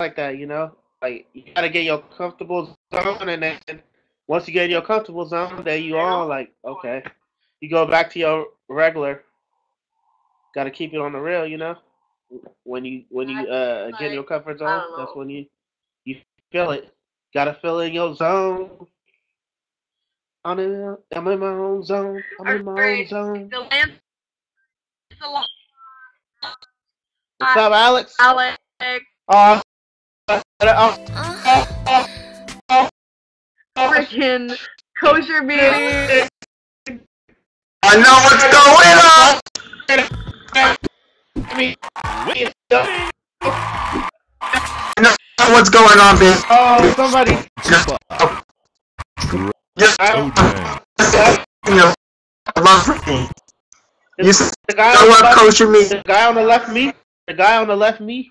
like that, you know. Like you gotta get your comfortable zone, and then once you get in your comfortable zone, then you all like okay, you go back to your regular. Got to keep it on the rail, you know. When you when you uh get in your comfort zone, that's when you you feel it. Got to feel in your zone. I'm in, I'm in my own zone. I'm in my own zone. The land. What's up, Alex? Alex. Oh, Freaking kosher beauty. I know what's going on. I know what's going on, bitch. oh, somebody. Just, just, I, you know, love. You the guy know on the what, left, kosher me? the guy on the left me? The guy on the left me?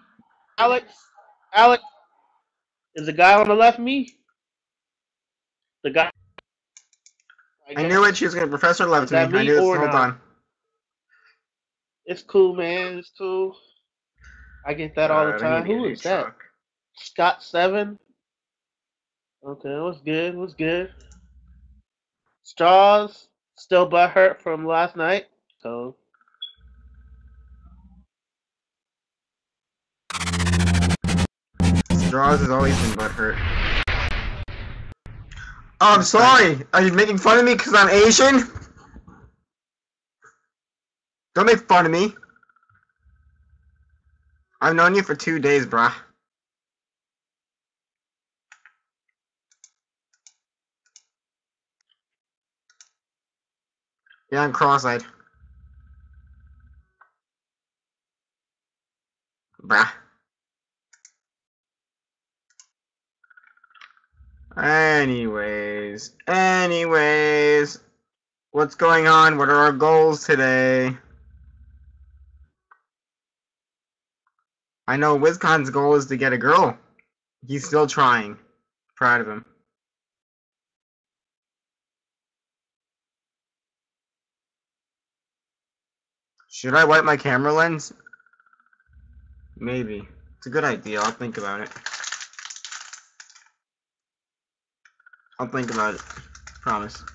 Alex? Alex? Is the guy on the left me? The guy. I knew it. She was gonna. Professor Is me. I knew this the or not? time. It's cool, man. It's cool. I get that all the I time. Who is that? truck. Scott Seven. Okay, what's good? What's good? Straws still butt hurt from last night. So Straws has always been butthurt. Oh, I'm sorry. Are you making fun of me because I'm Asian? Don't make fun of me. I've known you for two days, bruh. Yeah, I'm cross-eyed. Bruh. Anyways, anyways, what's going on? What are our goals today? I know WizCon's goal is to get a girl. He's still trying. Proud of him. Should I wipe my camera lens? Maybe. It's a good idea. I'll think about it. I'll think about it. Promise.